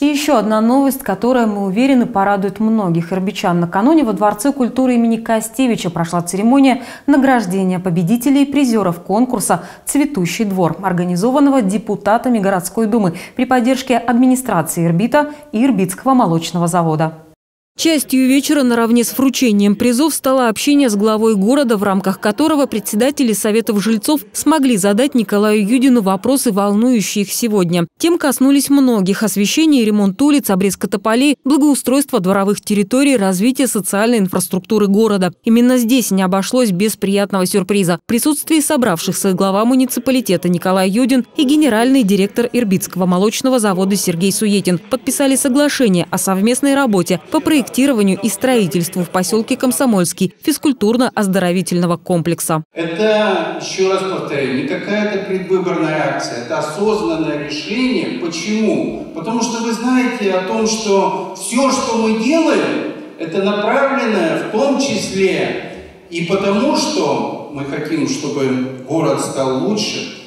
И еще одна новость, которая, мы уверены, порадует многих ирбичан. Накануне во Дворце культуры имени Костевича прошла церемония награждения победителей и призеров конкурса «Цветущий двор», организованного депутатами городской думы при поддержке администрации Ирбита и Ирбитского молочного завода. Частью вечера наравне с вручением призов стало общение с главой города, в рамках которого председатели Советов жильцов смогли задать Николаю Юдину вопросы, волнующие их сегодня. Тем коснулись многих – освещение и ремонт улиц, обрезка тополей, благоустройство дворовых территорий, развитие социальной инфраструктуры города. Именно здесь не обошлось без приятного сюрприза. В присутствии собравшихся глава муниципалитета Николай Юдин и генеральный директор Ирбитского молочного завода Сергей Суетин подписали соглашение о совместной работе по проектированию проектированию и строительству в поселке Комсомольский физкультурно-оздоровительного комплекса. Это, еще раз повторяю, не какая-то предвыборная акция, это осознанное решение. Почему? Потому что вы знаете о том, что все, что мы делаем, это направленное в том числе и потому, что мы хотим, чтобы город стал лучше,